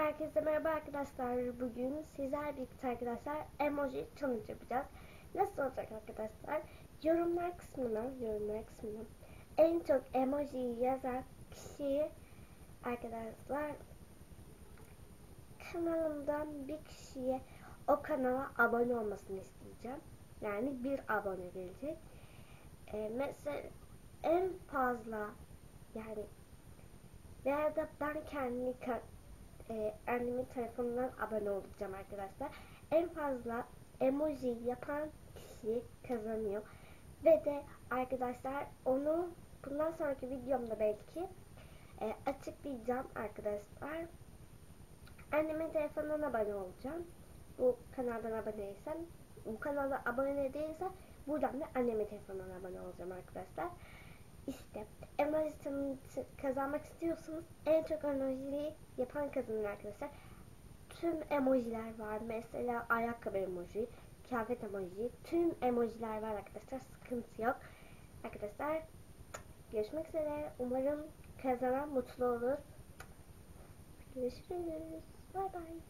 Herkese merhaba arkadaşlar. Bugün sizler birlikte arkadaşlar emoji challenge yapacağız. Nasıl olacak arkadaşlar? Yorumlar kısmına, yorumlar kısmına en çok emoji yazan kişiyi arkadaşlar kanalımdan bir kişiye o kanala abone olmasını isteyeceğim. Yani bir abone gelecek. Ee, mesela en fazla yani veya da ben kendi e, annemin telefonundan abone olacağım arkadaşlar. En fazla emoji yapan kişi kazanıyor. Ve de arkadaşlar onu bundan sonraki videomda belki e, açıklayacağım arkadaşlar. Annemin telefonundan abone olacağım. Bu kanaldan aboneysem, bu kanala abone değilse buradan da annemin telefonundan abone olacağım arkadaşlar. İşte challenge kazanmak istiyorsanız en çok emojiyi yapan kazanır arkadaşlar. Tüm emojiler var. Mesela ayakkabı emoji, kıyafet emoji, tüm emojiler var arkadaşlar. Sıkıntı yok. Arkadaşlar görüşmek üzere. Umarım kazanan mutlu olur. Görüşürüz. Bay bay.